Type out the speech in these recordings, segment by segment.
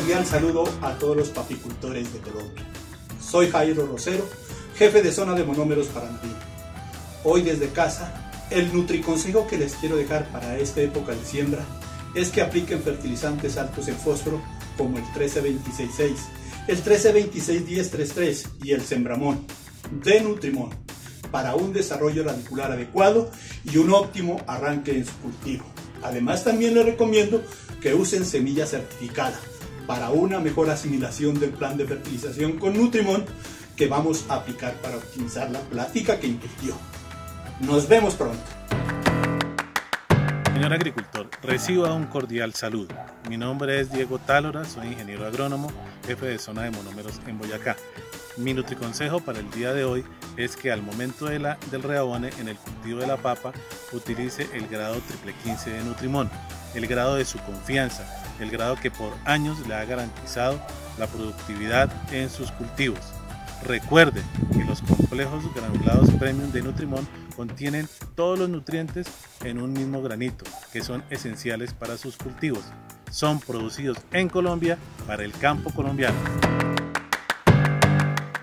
cordial saludo a todos los papicultores de Colombia. Soy Jairo Rosero, jefe de zona de monómeros para Andino. Hoy desde casa, el nutriconsejo que les quiero dejar para esta época de siembra es que apliquen fertilizantes altos en fósforo como el 1326.6, el 1326.1033 y el Sembramón de Nutrimón para un desarrollo radicular adecuado y un óptimo arranque en su cultivo. Además también les recomiendo que usen semilla certificada para una mejor asimilación del plan de fertilización con Nutrimón que vamos a aplicar para optimizar la plática que invirtió. Nos vemos pronto. Señor agricultor, reciba un cordial saludo. Mi nombre es Diego Tálora, soy ingeniero agrónomo, jefe de zona de monómeros en Boyacá. Mi nutriconsejo para el día de hoy es que al momento de la, del reabone en el cultivo de la papa utilice el grado triple 15 de Nutrimón, el grado de su confianza, el grado que por años le ha garantizado la productividad en sus cultivos. Recuerde que los complejos granulados premium de Nutrimón contienen todos los nutrientes en un mismo granito, que son esenciales para sus cultivos. Son producidos en Colombia para el campo colombiano.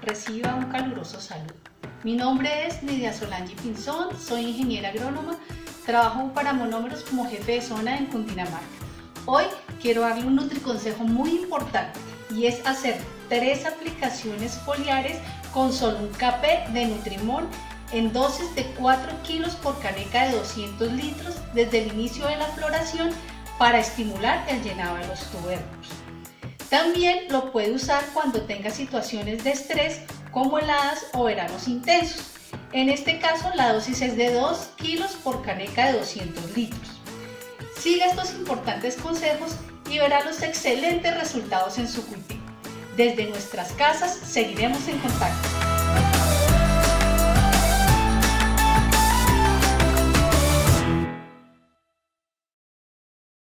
Reciba un caluroso saludo. Mi nombre es Lidia Solange Pinzón, soy ingeniera agrónoma, trabajo para monómeros como jefe de zona en Cundinamarca. Hoy quiero darle un nutriconsejo muy importante y es hacer tres aplicaciones foliares con solo un KP de Nutrimón en dosis de 4 kilos por caneca de 200 litros desde el inicio de la floración para estimular el llenado de los tubérculos. También lo puede usar cuando tenga situaciones de estrés como heladas o veranos intensos. En este caso la dosis es de 2 kilos por caneca de 200 litros. Siga estos importantes consejos y verá los excelentes resultados en su cultivo. Desde nuestras casas seguiremos en contacto.